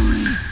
Three.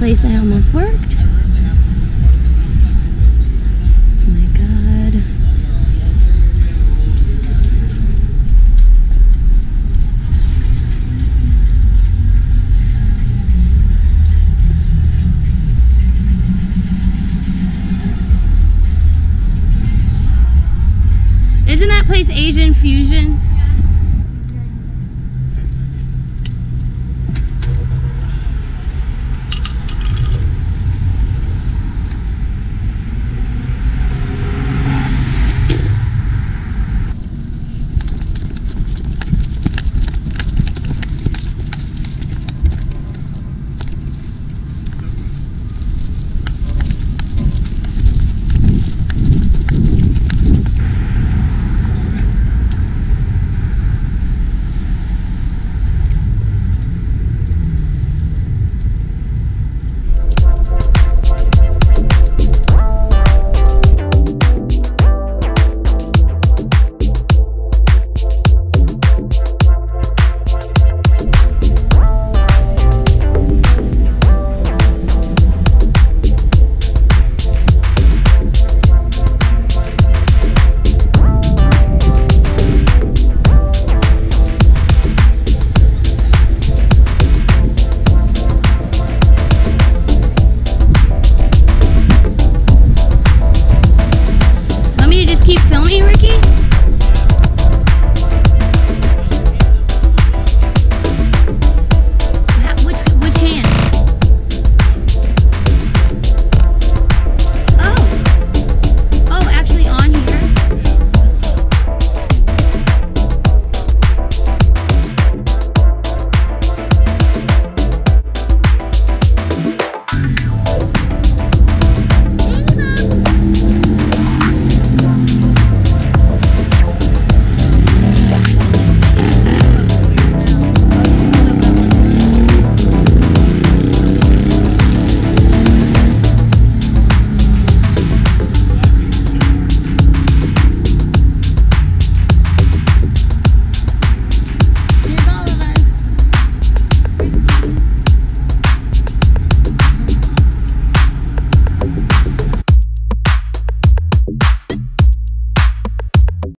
Place I almost worked. Oh my god. Isn't that place Asian Fusion?